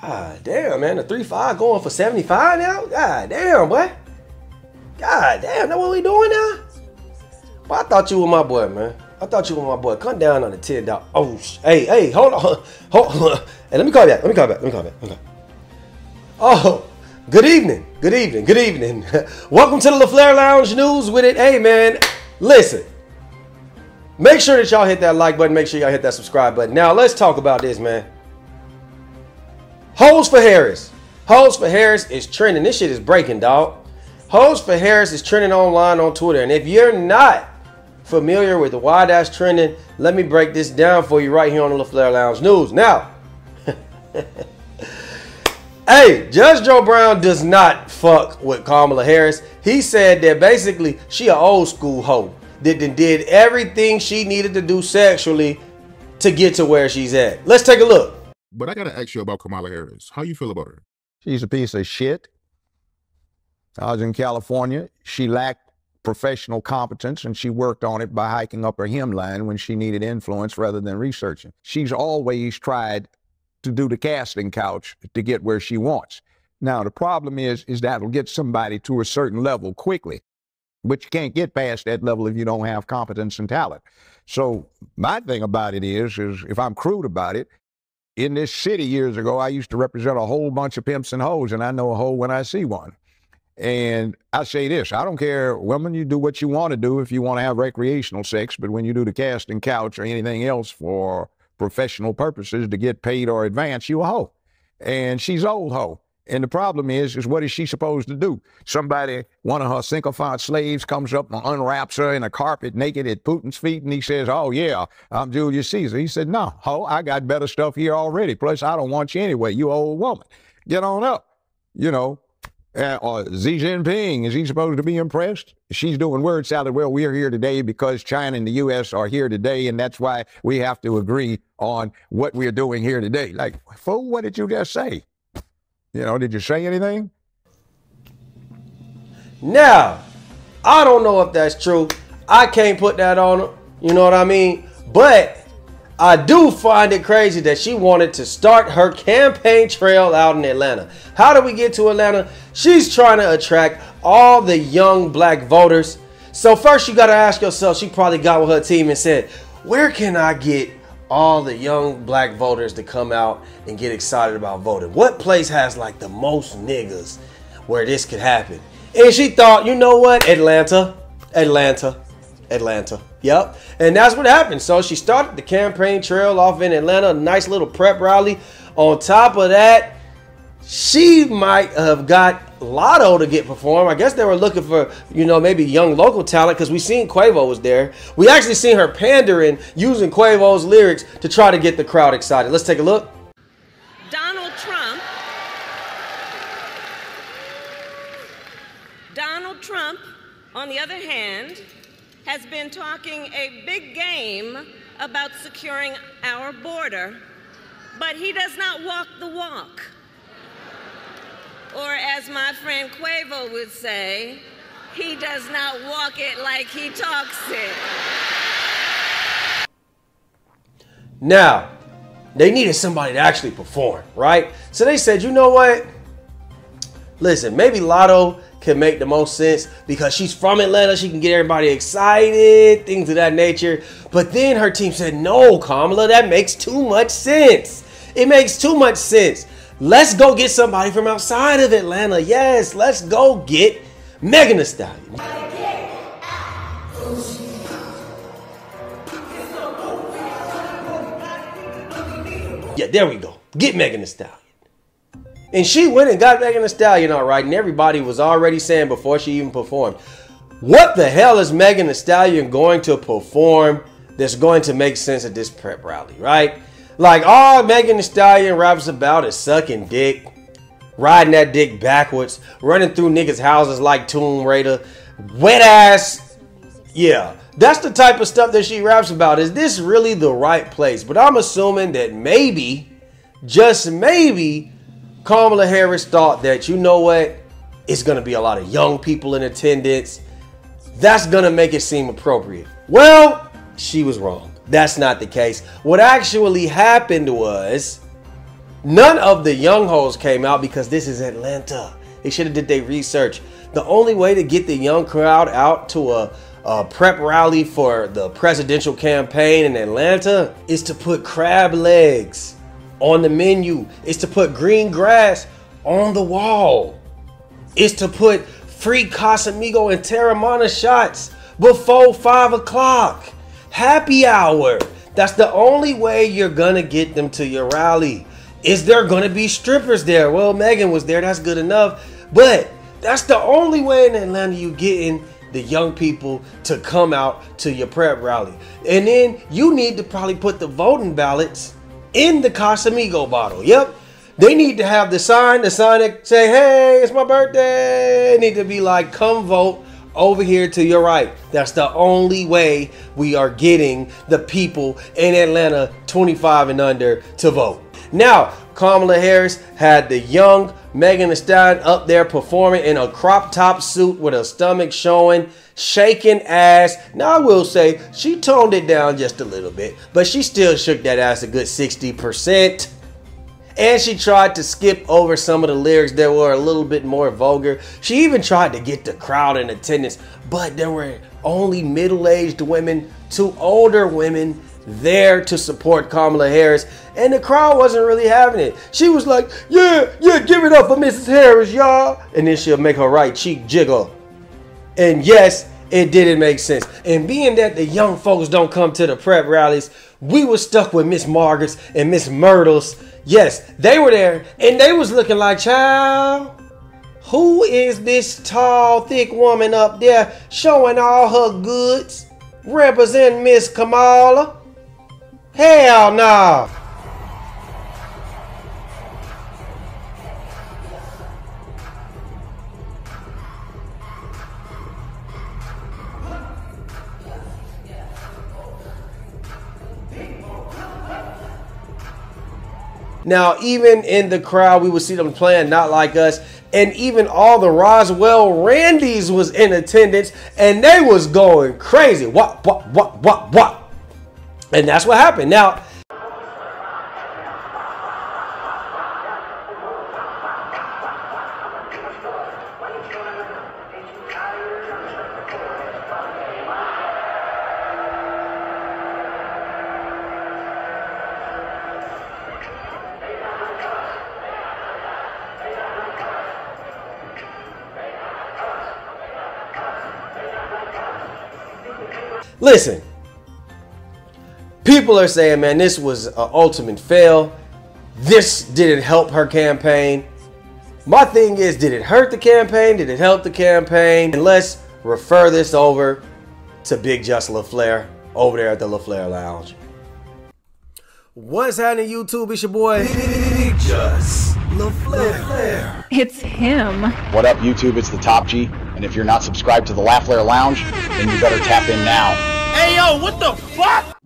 God damn, man. The 3-5 going for 75 now? God damn, boy. God damn, that what we doing now? But I thought you were my boy, man. I thought you were my boy. Come down on the 10 dog. Oh, hey, hey, hold on. Hold on. Hey, let me call you back. Let me call you back. Let me call you back. Okay. Oh, good evening. Good evening. Good evening. Welcome to the LaFlare Lounge News with it. Hey, man, listen. Make sure that y'all hit that like button. Make sure y'all hit that subscribe button. Now, let's talk about this, man. Hoes for Harris. Hoes for Harris is trending. This shit is breaking, dog. Hoes for Harris is trending online on Twitter. And if you're not familiar with why that's trending, let me break this down for you right here on the LaFlare Lounge News. Now, hey, Judge Joe Brown does not fuck with Kamala Harris. He said that basically she an old school hoe that did everything she needed to do sexually to get to where she's at. Let's take a look. But I gotta ask you about Kamala Harris. How you feel about her? She's a piece of shit. I was in California. She lacked professional competence and she worked on it by hiking up her hemline when she needed influence rather than researching. She's always tried to do the casting couch to get where she wants. Now, the problem is, is that'll get somebody to a certain level quickly, but you can't get past that level if you don't have competence and talent. So my thing about it is, is if I'm crude about it, in this city years ago, I used to represent a whole bunch of pimps and hoes, and I know a hoe when I see one. And I say this I don't care, women, you do what you want to do if you want to have recreational sex, but when you do the casting couch or anything else for professional purposes to get paid or advance, you a hoe. And she's old hoe. And the problem is, is what is she supposed to do? Somebody, one of her sycophant slaves comes up and unwraps her in a carpet naked at Putin's feet, and he says, oh, yeah, I'm Julius Caesar. He said, no, ho, I got better stuff here already. Plus, I don't want you anyway, you old woman. Get on up. You know, uh, or Xi Jinping, is he supposed to be impressed? She's doing word salad. Well, we're here today because China and the U.S. are here today, and that's why we have to agree on what we're doing here today. Like, fool, what did you just say? You know, did you say anything? Now, I don't know if that's true. I can't put that on her. You know what I mean? But I do find it crazy that she wanted to start her campaign trail out in Atlanta. How do we get to Atlanta? She's trying to attract all the young black voters. So first you got to ask yourself, she probably got with her team and said, where can I get all the young black voters to come out and get excited about voting? What place has like the most niggas where this could happen? And she thought, you know what? Atlanta, Atlanta, Atlanta. Yep. And that's what happened. So she started the campaign trail off in Atlanta, a nice little prep rally. On top of that, she might have got Latto to get perform. I guess they were looking for, you know, maybe young local talent because we seen Quavo was there. We actually seen her pandering using Quavo's lyrics to try to get the crowd excited. Let's take a look. Donald Trump. Donald Trump, on the other hand, has been talking a big game about securing our border, but he does not walk the walk. Or as my friend Quavo would say, he does not walk it like he talks it. Now, they needed somebody to actually perform, right? So they said, you know what? Listen, maybe Latto can make the most sense because she's from Atlanta. She can get everybody excited, things of that nature. But then her team said, no, Kamala, that makes too much sense. It makes too much sense. Let's go get somebody from outside of Atlanta. Yes, let's go get Megan Thee Stallion. Yeah, there we go. Get Megan Thee Stallion. And she went and got Megan Thee Stallion all right, and everybody was already saying before she even performed, what the hell is Megan Thee Stallion going to perform that's going to make sense at this prep rally, right? Like all Megan Thee Stallion raps about is sucking dick, riding that dick backwards, running through niggas' houses like Tomb Raider, wet ass. Yeah, that's the type of stuff that she raps about. Is this really the right place? But I'm assuming that maybe, just maybe, Kamala Harris thought that, you know what, it's to be a lot of young people in attendance. That's to make it seem appropriate. Well, she was wrong. That's not the case. What actually happened was None of the young hoes came out because this is Atlanta. They should have did their research. The only way to get the young crowd out to a, a prep rally for the presidential campaign in Atlanta is to put crab legs on the menu. Is to put green grass on the wall. Is to put free Casamigo and Teremana shots before five o'clock. Happy hour. That's the only way you're gonna get them to your rally. Is there gonna be strippers there? Well, Megan was there. That's good enough. But that's the only way in Atlanta you getting the young people to come out to your prep rally. And then you need to probably put the voting ballots in the Casamigo bottle. Yep. They need to have the sign, the sign that say, hey, it's my birthday. Need to be like, come vote over here to your right. That's the only way we are getting the people in Atlanta 25 and under to vote. Now, Kamala Harris had the young Megan Thee Stallion up there performing in a crop top suit with her stomach showing, shaking ass. Now, I will say she toned it down just a little bit, but she still shook that ass a good 60%. And she tried to skip over some of the lyrics that were a little bit more vulgar. She even tried to get the crowd in attendance, but there were only middle aged women to older women there to support Kamala Harris, and the crowd wasn't really having it. She was like, Yeah, yeah, give it up for Mrs. Harris, y'all. And then she'll make her right cheek jiggle. And yes, it didn't make sense. And being that the young folks don't come to the prep rallies, we were stuck with Miss Margaret's and Miss Myrtle's. Yes, they were there, and they was looking like, child, who is this tall, thick woman up there showing all her goods? Represent Miss Kamala? Hell no! Now, even in the crowd, we would see them playing Not Like Us. And even all the Roswell Randys was in attendance and they was going crazy. What, what, what, what, what? And that's what happened. Now, listen, people are saying, man, this was an ultimate fail. This didn't help her campaign. My thing is, did it hurt the campaign? Did it help the campaign? And let's refer this over to Big Just LaFlare over there at the LaFlare Lounge. What's happening, YouTube? It's your boy, Big Just LaFlare. It's him. What up, YouTube? It's the Top G. And if you're not subscribed to the LaFlare Lounge, then you better tap in now. Hey, yo, what the fuck?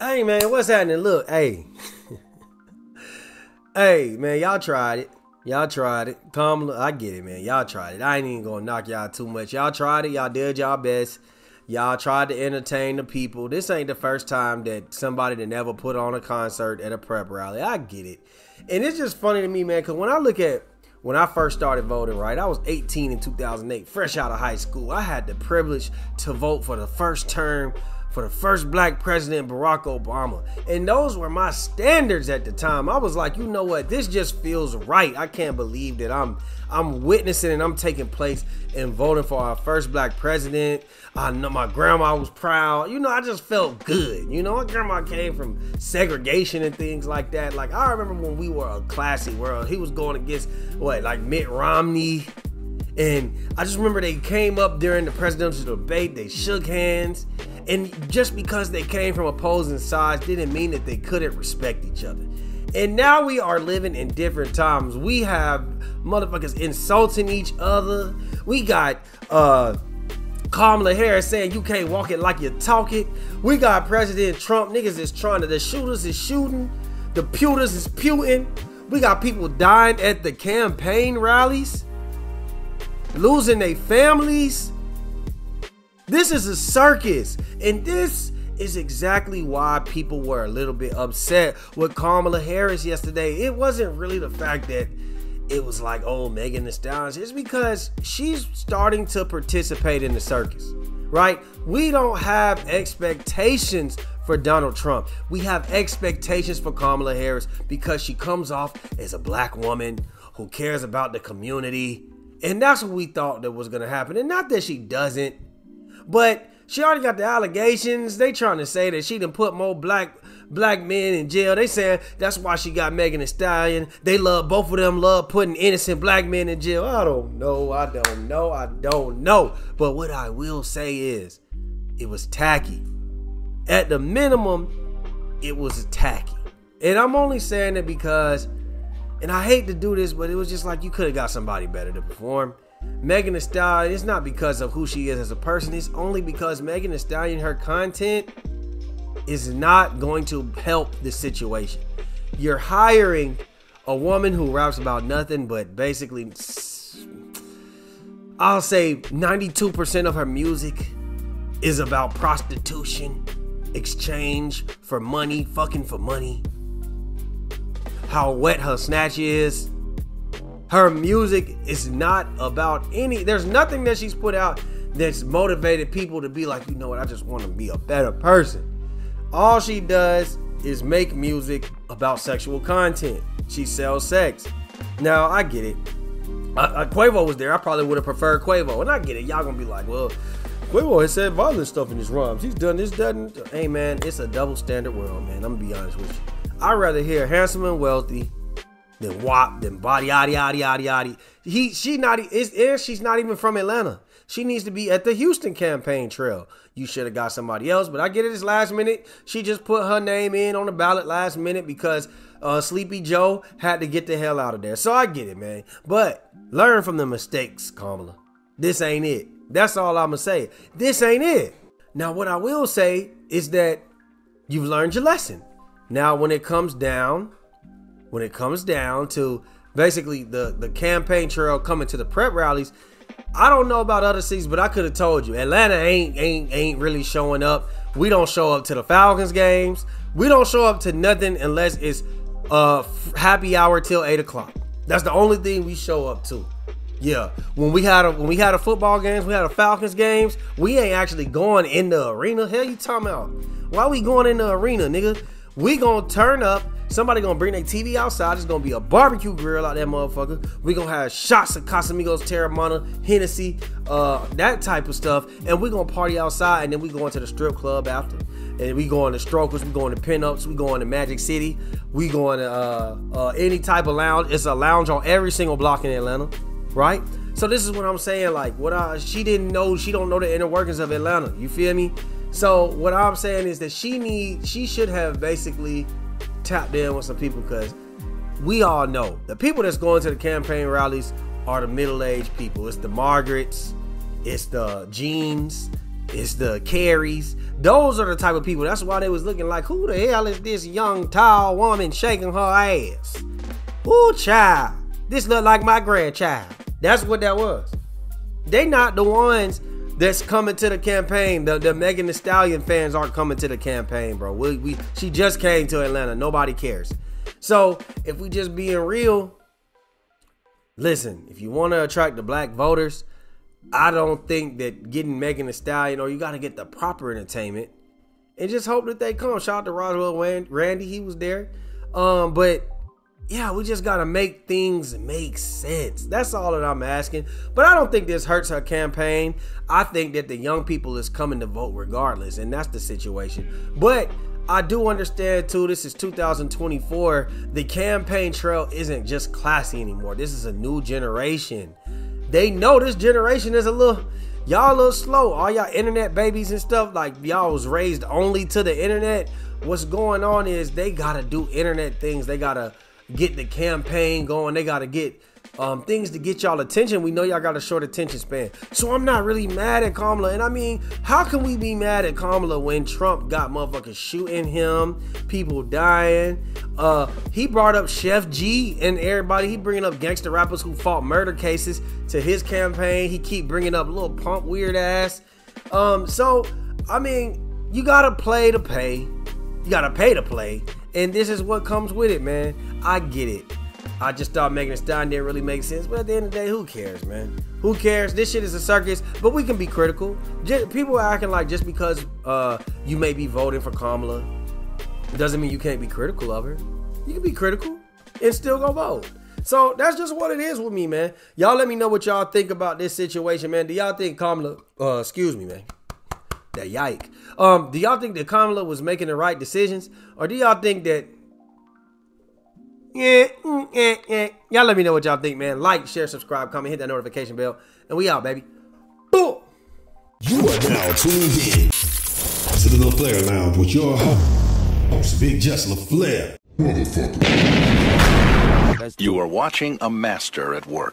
Hey, man, what's happening? Look, hey. hey, man, y'all tried it. Y'all tried it. Come, I get it, man. Y'all tried it. I ain't even gonna knock y'all too much. Y'all tried it. Y'all did y'all best. Y'all tried to entertain the people. This ain't the first time that somebody that never put on a concert at a prep rally. I get it. And it's just funny to me, man, because when I look at when I first started voting, right, I was 18 in 2008, fresh out of high school. I had the privilege to vote for the first term for the first black president, Barack Obama. And those were my standards at the time. I was like, you know what? This just feels right. I can't believe that I'm I'm witnessing and I'm taking place and voting for our first black president. I know my grandma was proud. You know, I just felt good. You know, my grandma came from segregation and things like that. Like I remember when we were a classy world, he was going against what, like Mitt Romney. And I just remember they came up during the presidential debate, they shook hands. And just because they came from opposing sides didn't mean that they couldn't respect each other. And now we are living in different times. We have motherfuckers insulting each other. We got uh Kamala Harris saying you can't walk it like you talk it. We got President Trump. Niggas is trying to, the shooters is shooting. The pewters is pewting. We got people dying at the campaign rallies. Losing their families. This is a circus. And this is exactly why people were a little bit upset with Kamala Harris yesterday. It wasn't really the fact that it was like, oh, Megan Thee Stallion. It's because she's starting to participate in the circus, right? We don't have expectations for Donald Trump. We have expectations for Kamala Harris because she comes off as a black woman who cares about the community. And that's what we thought that was going to happen. And not that she doesn't, but she already got the allegations. They trying to say that she done put more black black men in jail. They saying that's why she got Megan Thee Stallion. They love both of them love putting innocent black men in jail. I don't know. I don't know. I don't know. But what I will say is it was tacky. At the minimum, it was tacky. And I'm only saying it because and I hate to do this, but it was just like you could have got somebody better to perform. Megan Thee Stallion, it's not because of who she is as a person, it's only because Megan Thee Stallion, her content is not going to help the situation. You're hiring a woman who raps about nothing but basically, I'll say 92% of her music is about prostitution, exchange for money, fucking for money, how wet her snatch is. Her music is not about any, there's nothing that she's put out that's motivated people to be like, you know what, I just want to be a better person. All she does is make music about sexual content. She sells sex. Now, I get it. I, I, Quavo was there. I probably would have preferred Quavo. And I get it. Y'all gonna be like, well, Quavo has said violent stuff in his rhymes. He's done this, doesn't. Hey, man, it's a double standard world, man. I'm gonna be honest with you. I'd rather hear handsome and wealthy than WAP, than body, yada, yada, yada, yada. He, she not, is, she's not even from Atlanta. She needs to be at the Houston campaign trail. You should have got somebody else, but I get it. It's last minute. She just put her name in on the ballot last minute because uh, Sleepy Joe had to get the hell out of there. So I get it, man. But learn from the mistakes, Kamala. This ain't it. That's all I'm gonna say. This ain't it. Now, what I will say is that you've learned your lesson. Now, when it comes down, when it comes down to basically the the campaign trail coming to the prep rallies, I don't know about other cities, but I could have told you Atlanta ain't ain't ain't really showing up. We don't show up to the Falcons games. We don't show up to nothing unless it's uh happy hour till eight o'clock. That's the only thing we show up to. Yeah, when we had a when we had a football games, we had a Falcons games. We ain't actually going in the arena. Hell, you talking about? Why we going in the arena, nigga? We gonna turn up Somebody gonna bring their TV outside. It's gonna be a barbecue grill out there, motherfucker. We gonna have shots of Casamigos, Teremana, Hennessy, uh, that type of stuff, and we gonna party outside. And then we going to the strip club after, and we going to Strokers, we going to Pinups, we going to Magic City, we going to uh, uh, any type of lounge. It's a lounge on every single block in Atlanta, right? So this is what I'm saying. Like, what I she didn't know, she don't know the inner workings of Atlanta. You feel me? So what I'm saying is that she need, she should have basically tapped in with some people because we all know the people that's going to the campaign rallies are the middle-aged people. It's the Margarets, it's the Jeans, it's the Carries. Those are the type of people. That's why they was looking like, who the hell is this young, tall woman shaking her ass? Ooh, child. This look like my grandchild. That's what that was. They not the ones that's coming to the campaign. The, the Megan Thee Stallion fans aren't coming to the campaign, bro. We, we she just came to Atlanta. Nobody cares. So if we just being real, listen, if you want to attract the black voters, I don't think that getting Megan Thee Stallion or you got to get the proper entertainment and just hope that they come. Shout out to Roswell Randy, he was there. Um, but yeah, we just gotta make things make sense. That's all that I'm asking. But I don't think this hurts her campaign. I think that the young people is coming to vote regardless, and that's the situation. But I do understand too, this is 2024. The campaign trail isn't just classy anymore. This is a new generation. They know this generation is a little y'all a little slow. All y'all internet babies and stuff, like y'all was raised only to the internet. What's going on is they gotta do internet things. They gotta get the campaign going. They got to get um, things to get y'all attention. We know y'all got a short attention span. So I'm not really mad at Kamala. And I mean, how can we be mad at Kamala when Trump got motherfuckers shooting him, people dying? Uh, he brought up Sheff G and everybody. He bringing up gangster rappers who fought murder cases to his campaign. He keep bringing up Lil Pump weird ass. Um, so I mean, you gotta play to pay. You gotta pay to play. And this is what comes with it, man. I get it. I just thought Megan Thee Stallion didn't really make sense. But at the end of the day, who cares, man? Who cares? This shit is a circus, but we can be critical. Just, people are acting like just because uh, you may be voting for Kamala, doesn't mean you can't be critical of her. You can be critical and still go vote. So that's just what it is with me, man. Y'all let me know what y'all think about this situation, man. Do y'all think Kamala, uh, excuse me, man. That yike. Um, do y'all think that Kamala was making the right decisions? Or do y'all think that yeah, mm, yeah, yeah. Y'all let me know what y'all think, man. Like, share, subscribe, comment, hit that notification bell, and we out, baby. Boom. You are now tuned in to the LaFlare Lounge with your host, Big Just LaFlare. Motherfucker. You are watching a master at work.